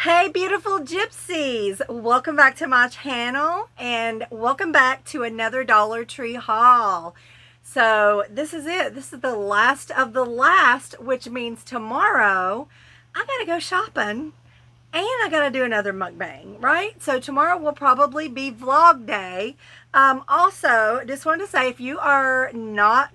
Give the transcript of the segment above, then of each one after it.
Hey beautiful gypsies! Welcome back to my channel and welcome back to another Dollar Tree haul. So this is it. This is the last of the last, which means tomorrow I gotta go shopping and I gotta do another mukbang, right? So tomorrow will probably be vlog day. Um, also, just wanted to say if you are not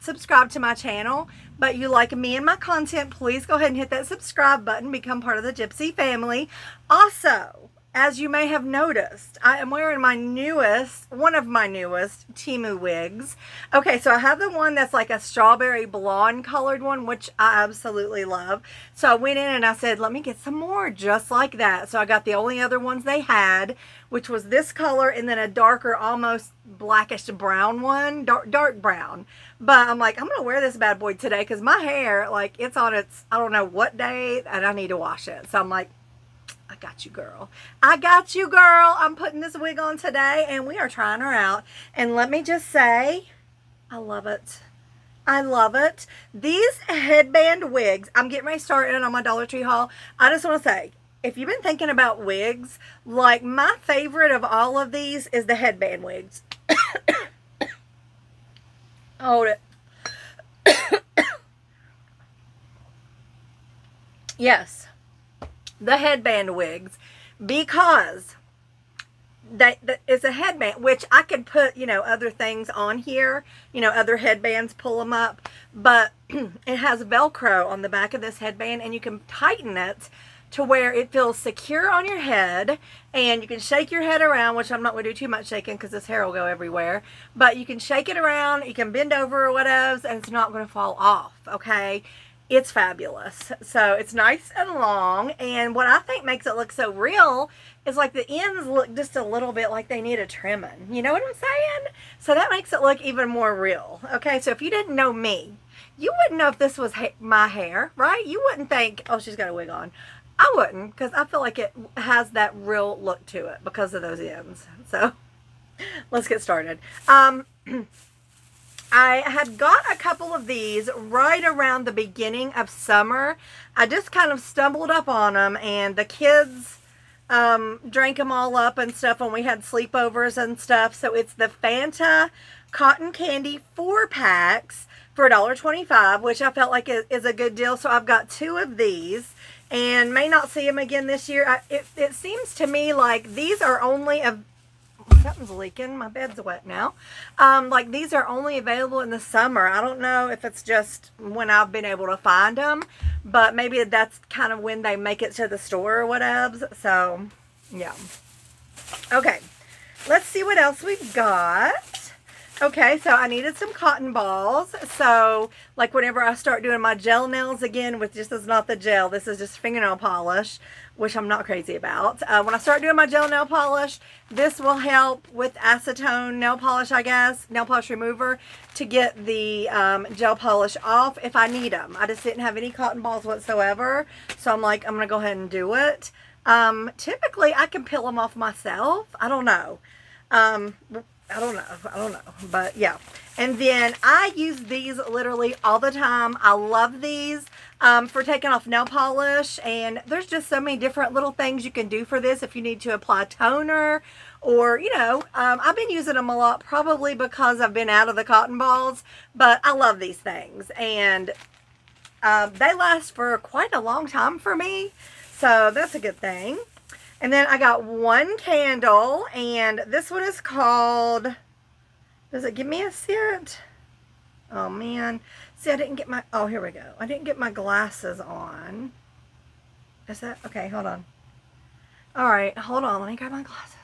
subscribed to my channel, but you like me and my content, please go ahead and hit that subscribe button, become part of the Gypsy family. Also, as you may have noticed, I am wearing my newest, one of my newest Temu wigs. Okay, so I have the one that's like a strawberry blonde colored one, which I absolutely love. So I went in and I said, let me get some more just like that. So I got the only other ones they had, which was this color and then a darker, almost blackish brown one, dark, dark brown. But I'm like, I'm going to wear this bad boy today because my hair, like, it's on its, I don't know what day, and I need to wash it. So I'm like, I got you, girl. I got you, girl. I'm putting this wig on today, and we are trying her out. And let me just say, I love it. I love it. These headband wigs, I'm getting ready to start in on my Dollar Tree haul. I just want to say, if you've been thinking about wigs, like my favorite of all of these is the headband wigs. Hold it. yes, the headband wigs because that, that is a headband, which I could put, you know, other things on here, you know, other headbands, pull them up, but it has Velcro on the back of this headband and you can tighten it to where it feels secure on your head and you can shake your head around, which I'm not going to do too much shaking because this hair will go everywhere. But you can shake it around, you can bend over or whatever, and it's not going to fall off, okay? It's fabulous. So it's nice and long. And what I think makes it look so real is like the ends look just a little bit like they need a trimming. You know what I'm saying? So that makes it look even more real. Okay, so if you didn't know me, you wouldn't know if this was ha my hair, right? You wouldn't think, oh, she's got a wig on. I wouldn't because I feel like it has that real look to it because of those ends. So let's get started. Um, I had got a couple of these right around the beginning of summer. I just kind of stumbled up on them and the kids um, drank them all up and stuff when we had sleepovers and stuff. So it's the Fanta Cotton Candy 4 packs for $1.25, which I felt like is a good deal. So I've got two of these and may not see them again this year. I, it, it seems to me like these are only of something's leaking. My bed's wet now. Um, like these are only available in the summer. I don't know if it's just when I've been able to find them, but maybe that's kind of when they make it to the store or whatever. So, yeah. Okay, let's see what else we've got. Okay, so I needed some cotton balls. So, like whenever I start doing my gel nails again, which this is not the gel, this is just fingernail polish, which I'm not crazy about. Uh, when I start doing my gel nail polish, this will help with acetone nail polish, I guess, nail polish remover, to get the um, gel polish off if I need them. I just didn't have any cotton balls whatsoever, so I'm like, I'm going to go ahead and do it. Um, typically, I can peel them off myself. I don't know. Um, I don't know. I don't know. But yeah. And then I use these literally all the time. I love these um, for taking off nail polish. And there's just so many different little things you can do for this if you need to apply toner or, you know, um, I've been using them a lot probably because I've been out of the cotton balls. But I love these things. And uh, they last for quite a long time for me. So that's a good thing. And then I got one candle, and this one is called, does it give me a scent? Oh, man. See, I didn't get my, oh, here we go. I didn't get my glasses on. Is that, okay, hold on. All right, hold on. Let me grab my glasses.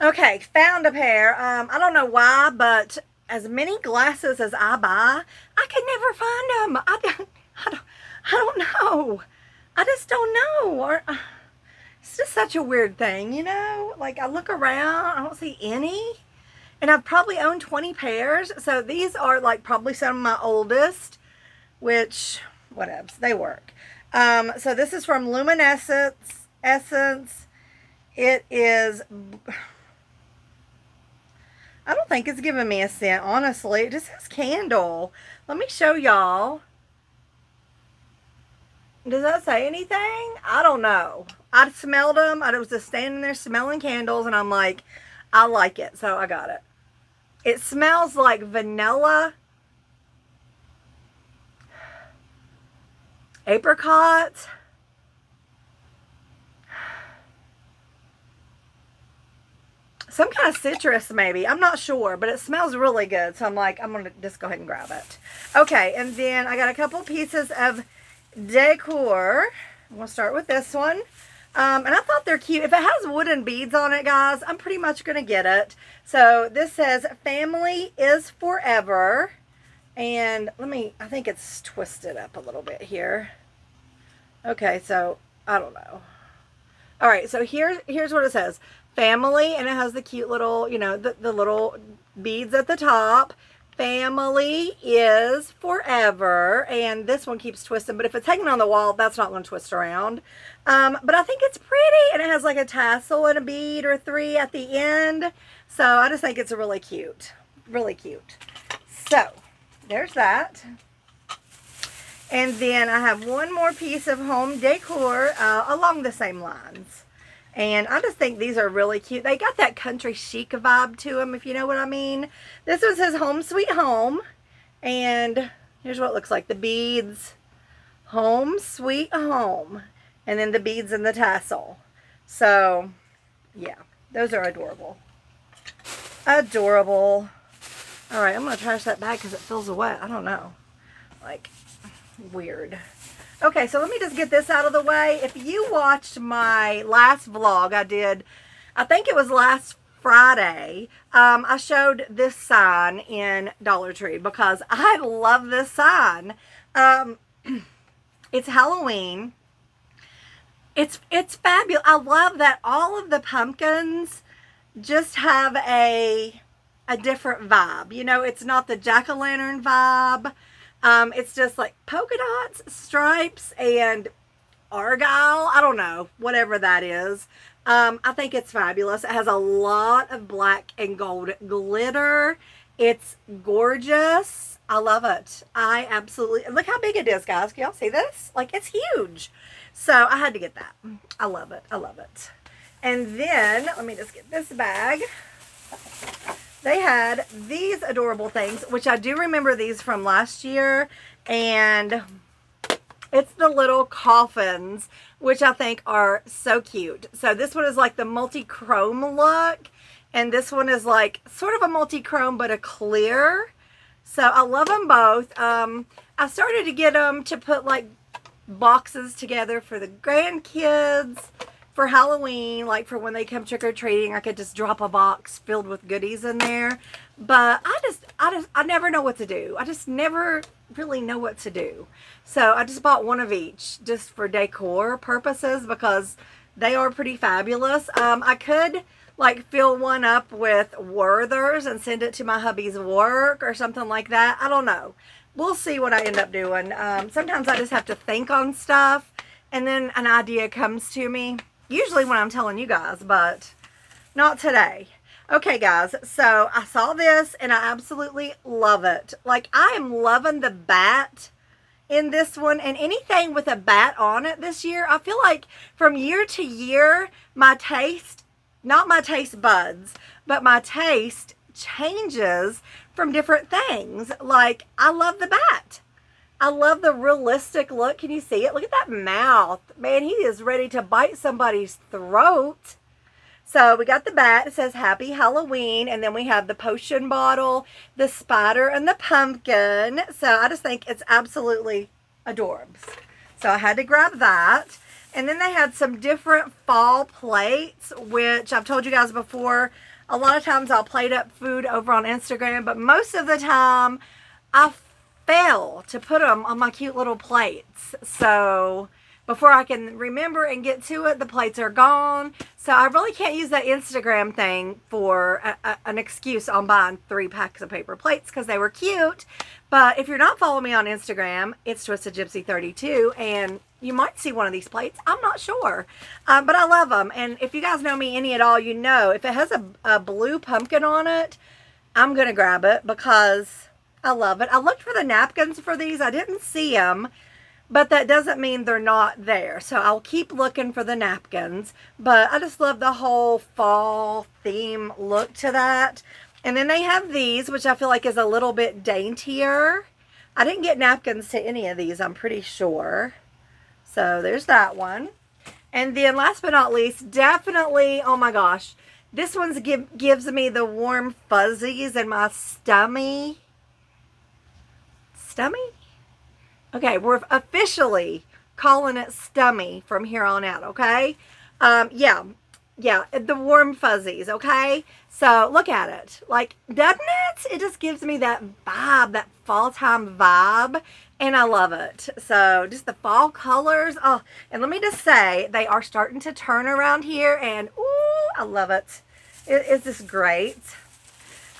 Okay, found a pair. Um, I don't know why, but as many glasses as I buy, I can never find them. I don't, I don't, I don't know. I just don't know. Or, uh, it's just such a weird thing, you know? Like, I look around, I don't see any. And I've probably owned 20 pairs. So these are, like, probably some of my oldest, which, whatever, they work. Um, so this is from Luminescence Essence. It is... I don't think it's giving me a scent, honestly. It just says candle. Let me show y'all. Does that say anything? I don't know. I smelled them. I was just standing there smelling candles, and I'm like, I like it, so I got it. It smells like vanilla, apricot, some kind of citrus maybe. I'm not sure, but it smells really good. So I'm like, I'm going to just go ahead and grab it. Okay, and then I got a couple pieces of decor. We'll start with this one. Um, and I thought they're cute. If it has wooden beads on it, guys, I'm pretty much going to get it. So this says, family is forever. And let me, I think it's twisted up a little bit here. Okay, so I don't know. All right, so here's, here's what it says. Family, and it has the cute little, you know, the, the little beads at the top family is forever. And this one keeps twisting, but if it's hanging on the wall, that's not going to twist around. Um, but I think it's pretty, and it has like a tassel and a bead or three at the end. So I just think it's a really cute. Really cute. So, there's that. And then I have one more piece of home decor uh, along the same lines. And I just think these are really cute. They got that country chic vibe to them, if you know what I mean. This one says Home Sweet Home. And here's what it looks like. The beads. Home Sweet Home. And then the beads and the tassel. So, yeah. Those are adorable. Adorable. Alright, I'm going to trash that bag because it feels wet. I don't know. Like, weird. Okay, so let me just get this out of the way. If you watched my last vlog I did, I think it was last Friday, um, I showed this sign in Dollar Tree because I love this sign. Um, it's Halloween. It's, it's fabulous. I love that all of the pumpkins just have a, a different vibe. You know, it's not the jack-o'-lantern vibe. Um, it's just like polka dots, stripes, and argyle. I don't know, whatever that is. Um, I think it's fabulous. It has a lot of black and gold glitter. It's gorgeous. I love it. I absolutely, look how big it is, guys. Can y'all see this? Like, it's huge. So, I had to get that. I love it. I love it. And then, let me just get this bag they had these adorable things, which I do remember these from last year. And it's the little coffins, which I think are so cute. So this one is like the multi-chrome look. And this one is like sort of a multi-chrome, but a clear. So I love them both. Um, I started to get them to put like boxes together for the grandkids for Halloween, like for when they come trick-or-treating, I could just drop a box filled with goodies in there. But I just, I just, I never know what to do. I just never really know what to do. So I just bought one of each just for decor purposes because they are pretty fabulous. Um, I could like fill one up with Werther's and send it to my hubby's work or something like that. I don't know. We'll see what I end up doing. Um, sometimes I just have to think on stuff and then an idea comes to me. Usually when I'm telling you guys, but not today. Okay, guys, so I saw this and I absolutely love it. Like, I am loving the bat in this one and anything with a bat on it this year. I feel like from year to year, my taste, not my taste buds, but my taste changes from different things. Like, I love the bat. I love the realistic look. Can you see it? Look at that mouth. Man, he is ready to bite somebody's throat. So we got the bat. It says Happy Halloween. And then we have the potion bottle, the spider, and the pumpkin. So I just think it's absolutely adorbs. So I had to grab that. And then they had some different fall plates, which I've told you guys before. A lot of times I'll plate up food over on Instagram, but most of the time I fail to put them on my cute little plates. So before I can remember and get to it, the plates are gone. So I really can't use that Instagram thing for a, a, an excuse on buying three packs of paper plates because they were cute. But if you're not following me on Instagram, it's Twisted Gypsy 32 and you might see one of these plates. I'm not sure. Um, but I love them. And if you guys know me any at all, you know if it has a, a blue pumpkin on it, I'm going to grab it because I love it. I looked for the napkins for these. I didn't see them. but that doesn't mean they're not there. So I'll keep looking for the napkins, but I just love the whole fall theme look to that. And then they have these, which I feel like is a little bit daintier. I didn't get napkins to any of these, I'm pretty sure. So there's that one. And then last but not least, definitely, oh my gosh, this one give, gives me the warm fuzzies in my stomach. Stomach? Okay, we're officially calling it stummy from here on out, okay? Um, yeah, yeah, the warm fuzzies, okay? So look at it. Like, doesn't it? It just gives me that vibe, that fall time vibe, and I love it. So just the fall colors. Oh, and let me just say, they are starting to turn around here, and ooh, I love it. it it's just great.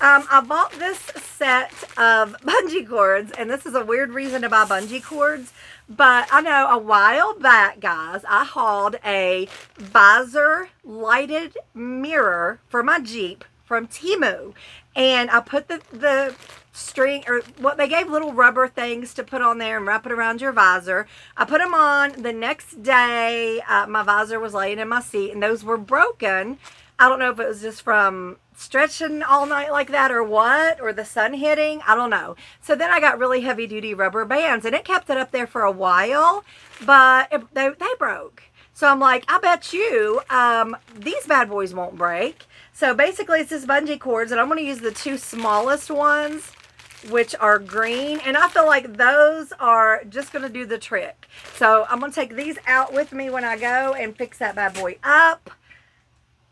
Um, I bought this set of bungee cords, and this is a weird reason to buy bungee cords, but I know a while back, guys, I hauled a visor lighted mirror for my Jeep from Temu, and I put the, the string or what they gave little rubber things to put on there and wrap it around your visor. I put them on the next day. Uh, my visor was laying in my seat and those were broken. I don't know if it was just from stretching all night like that or what, or the sun hitting. I don't know. So then I got really heavy duty rubber bands and it kept it up there for a while, but it, they, they broke. So I'm like, I bet you um, these bad boys won't break. So basically it's this bungee cords and I'm going to use the two smallest ones which are green and I feel like those are just going to do the trick. So I'm going to take these out with me when I go and fix that bad boy up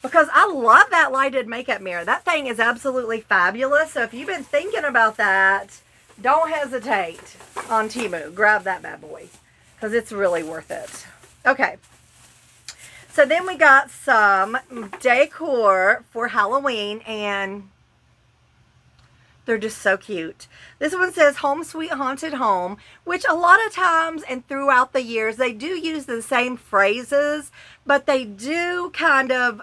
because I love that lighted makeup mirror. That thing is absolutely fabulous. So if you've been thinking about that, don't hesitate on Temu. Grab that bad boy because it's really worth it. Okay. So then we got some decor for Halloween and they're just so cute. This one says Home Sweet Haunted Home, which a lot of times and throughout the years, they do use the same phrases, but they do kind of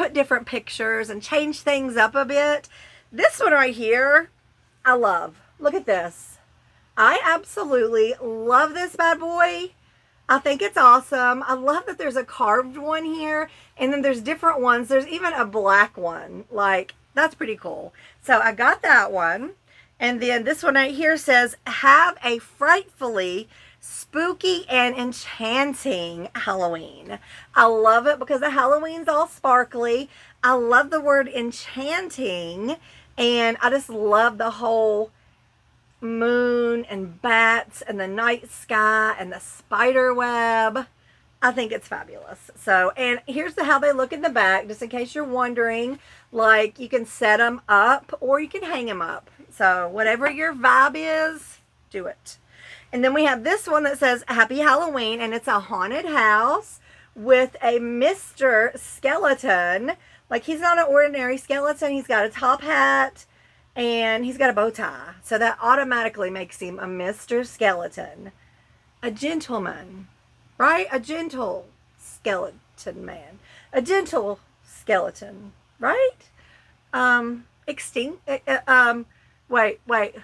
put different pictures and change things up a bit. This one right here, I love. Look at this. I absolutely love this bad boy. I think it's awesome. I love that there's a carved one here and then there's different ones. There's even a black one. Like, that's pretty cool. So I got that one. And then this one right here says, have a frightfully spooky and enchanting Halloween. I love it because the Halloween's all sparkly. I love the word enchanting and I just love the whole moon and bats and the night sky and the spider web. I think it's fabulous. So, and here's the, how they look in the back, just in case you're wondering. Like, you can set them up or you can hang them up. So, whatever your vibe is, do it. And then we have this one that says Happy Halloween, and it's a haunted house with a Mr. Skeleton. Like, he's not an ordinary skeleton. He's got a top hat, and he's got a bow tie. So that automatically makes him a Mr. Skeleton. A gentleman, right? A gentle skeleton man. A gentle skeleton, right? Um, extinct, uh, um, wait, wait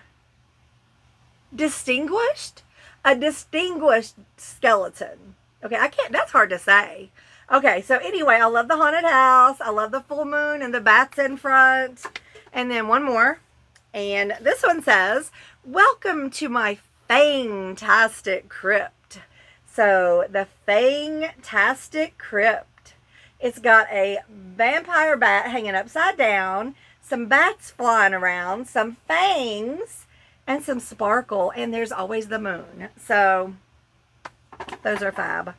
distinguished? A distinguished skeleton. Okay, I can't, that's hard to say. Okay, so anyway, I love the haunted house. I love the full moon and the bats in front. And then one more. And this one says, Welcome to my fantastic crypt. So the fantastic crypt. It's got a vampire bat hanging upside down, some bats flying around, some fangs, and some sparkle and there's always the moon. So those are fab.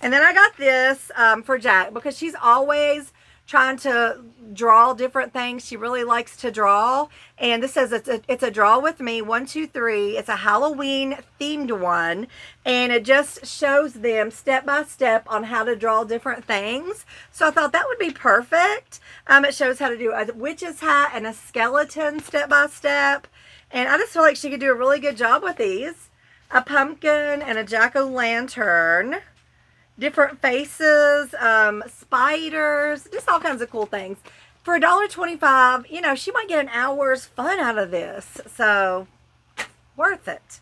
And then I got this um, for Jack because she's always trying to draw different things. She really likes to draw. And this says it's a, it's a draw with me, one, two, three. It's a Halloween themed one. And it just shows them step by step on how to draw different things. So I thought that would be perfect. Um, it shows how to do a witch's hat and a skeleton step by step. And I just feel like she could do a really good job with these. A pumpkin and a jack-o'-lantern. Different faces, um, spiders, just all kinds of cool things. For $1.25, you know, she might get an hour's fun out of this. So, worth it.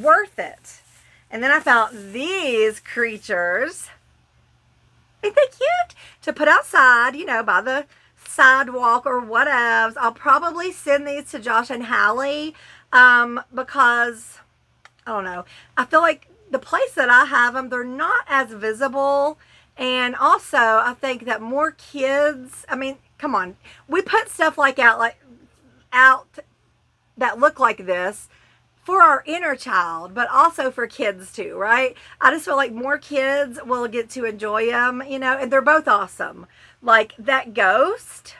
worth it. And then I found these creatures. Ain't they cute? To put outside, you know, by the sidewalk or whatevs. I'll probably send these to Josh and Hallie um, because, I don't know, I feel like the place that I have them, they're not as visible. And also, I think that more kids, I mean, come on, we put stuff like out, like out that look like this for our inner child, but also for kids too, right? I just feel like more kids will get to enjoy them, you know, and they're both awesome. Like that ghost,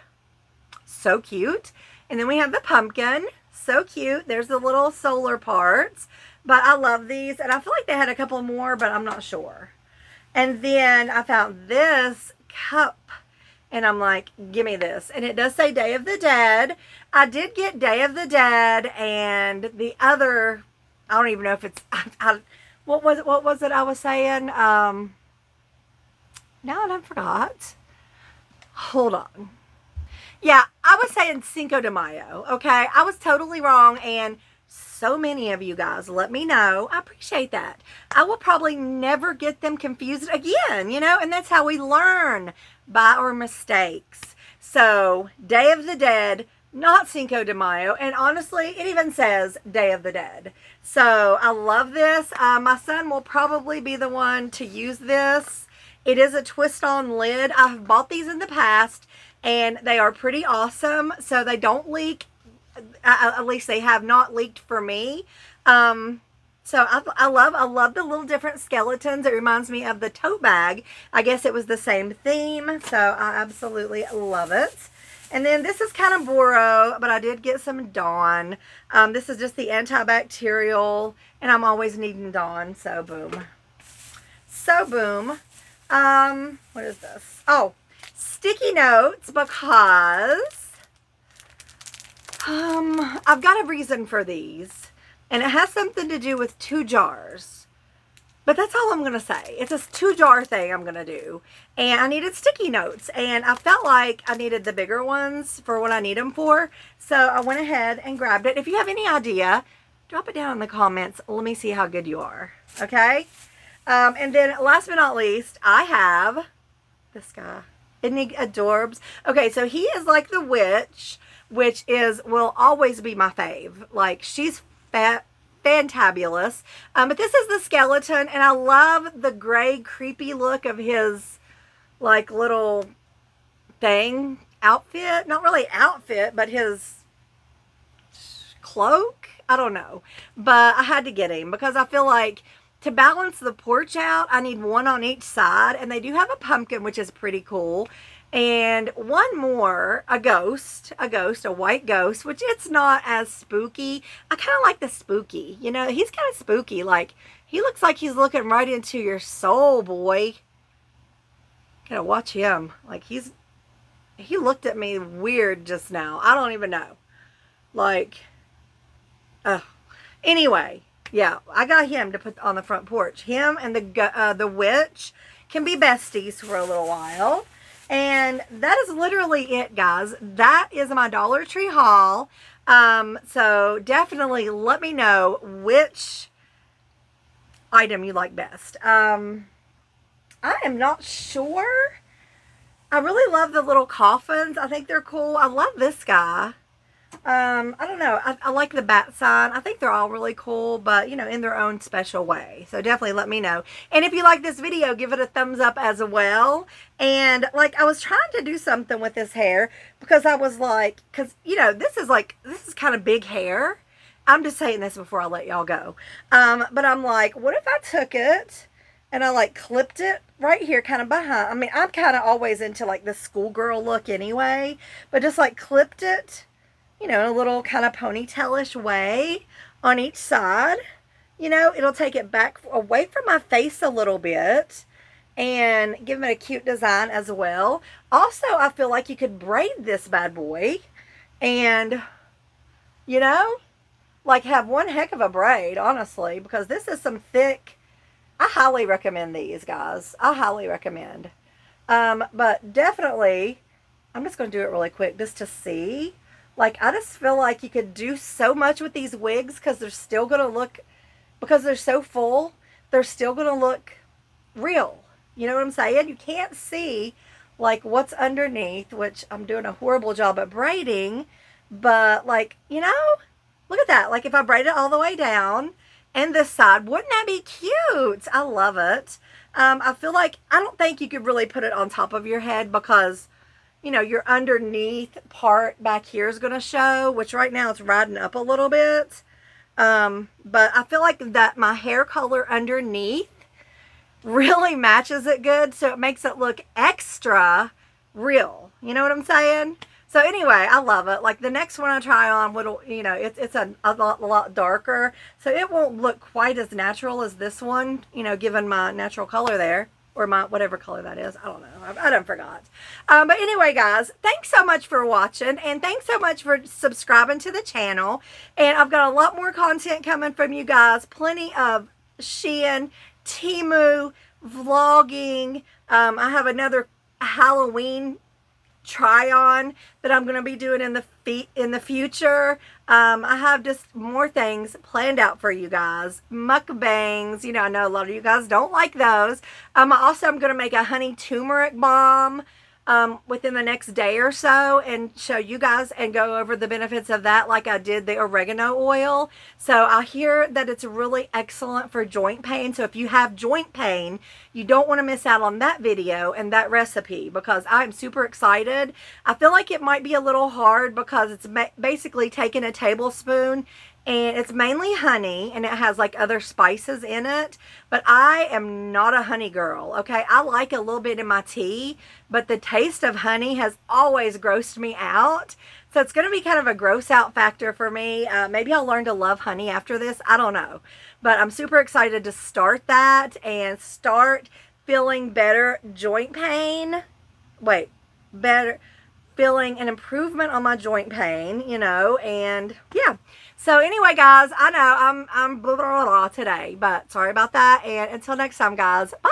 so cute. And then we have the pumpkin, so cute. There's the little solar parts, but I love these. And I feel like they had a couple more, but I'm not sure. And then I found this cup and I'm like, give me this. And it does say Day of the Dead. I did get Day of the Dead and the other, I don't even know if it's, I, I, what was it, what was it I was saying? Um, no, I forgot. Hold on. Yeah, I was saying Cinco de Mayo, okay? I was totally wrong and so many of you guys let me know. I appreciate that. I will probably never get them confused again, you know, and that's how we learn by our mistakes. So, Day of the Dead, not Cinco de Mayo. And honestly, it even says Day of the Dead. So, I love this. Uh, my son will probably be the one to use this. It is a twist-on lid. I've bought these in the past, and they are pretty awesome. So, they don't leak. At least they have not leaked for me. Um, so I, I love I love the little different skeletons. It reminds me of the tote bag. I guess it was the same theme. So I absolutely love it. And then this is kind of Boro, but I did get some Dawn. Um, this is just the antibacterial, and I'm always needing Dawn, so boom. So boom. Um, what is this? Oh, sticky notes because um, I've got a reason for these. And it has something to do with two jars. But that's all I'm going to say. It's a two jar thing I'm going to do. And I needed sticky notes. And I felt like I needed the bigger ones for what I need them for. So I went ahead and grabbed it. If you have any idea, drop it down in the comments. Let me see how good you are. Okay? Um, and then last but not least, I have this guy. Isn't he adorbs? Okay, so he is like the witch, which is, will always be my fave. Like, she's fat fantabulous. Um, but this is the skeleton, and I love the gray, creepy look of his, like, little thing, outfit. Not really outfit, but his cloak. I don't know. But I had to get him because I feel like to balance the porch out, I need one on each side. And they do have a pumpkin, which is pretty cool and one more a ghost a ghost a white ghost which it's not as spooky. I kind of like the spooky you know he's kind of spooky like he looks like he's looking right into your soul boy. Gotta watch him like he's he looked at me weird just now i don't even know. Like uh anyway yeah i got him to put on the front porch. Him and the uh, the witch can be besties for a little while and that is literally it, guys. That is my Dollar Tree haul. Um, so definitely let me know which item you like best. Um, I am not sure. I really love the little coffins. I think they're cool. I love this guy. Um, I don't know. I, I, like the bat sign. I think they're all really cool, but, you know, in their own special way. So definitely let me know. And if you like this video, give it a thumbs up as well. And, like, I was trying to do something with this hair because I was like, because, you know, this is like, this is kind of big hair. I'm just saying this before I let y'all go. Um, but I'm like, what if I took it and I, like, clipped it right here kind of behind. I mean, I'm kind of always into, like, the schoolgirl look anyway. But just, like, clipped it you know, a little kind of ponytailish way on each side. You know, it'll take it back away from my face a little bit and give it a cute design as well. Also, I feel like you could braid this bad boy and, you know, like have one heck of a braid, honestly, because this is some thick, I highly recommend these, guys. I highly recommend. Um, but definitely, I'm just going to do it really quick just to see like, I just feel like you could do so much with these wigs because they're still going to look because they're so full, they're still going to look real. You know what I'm saying? You can't see like what's underneath, which I'm doing a horrible job at braiding, but like, you know, look at that. Like if I braid it all the way down and this side, wouldn't that be cute? I love it. Um, I feel like, I don't think you could really put it on top of your head because, you know, your underneath part back here is going to show, which right now it's riding up a little bit. Um, but I feel like that my hair color underneath really matches it good. So it makes it look extra real. You know what I'm saying? So anyway, I love it. Like the next one I try on, would you know, it's it's a, a lot, a lot darker, so it won't look quite as natural as this one. You know, given my natural color there or my whatever color that is. I don't know. I, I don't forgot. Um, but anyway, guys, thanks so much for watching and thanks so much for subscribing to the channel. And I've got a lot more content coming from you guys. Plenty of Shein, Temu, vlogging. Um, I have another Halloween try on that I'm going to be doing in the feet in the future. Um, I have just more things planned out for you guys. Mukbangs, you know, I know a lot of you guys don't like those. Um, also, I'm going to make a honey turmeric balm um, within the next day or so and show you guys and go over the benefits of that like I did the oregano oil. So I hear that it's really excellent for joint pain. So if you have joint pain, you don't want to miss out on that video and that recipe because I'm super excited. I feel like it might be a little hard because it's basically taking a tablespoon and it's mainly honey and it has like other spices in it. But i am not a honey girl okay? I like a little bit in my tea but the taste of honey has always grossed me out. So it's going to be kind of a gross out factor for me. Uh, maybe i'll learn to love honey after this. I don't know. But i'm super excited to start that and start feeling better joint pain. Wait better feeling an improvement on my joint pain you know? And yeah so anyway, guys, I know I'm, I'm blah, blah, blah today, but sorry about that. And until next time, guys, bye.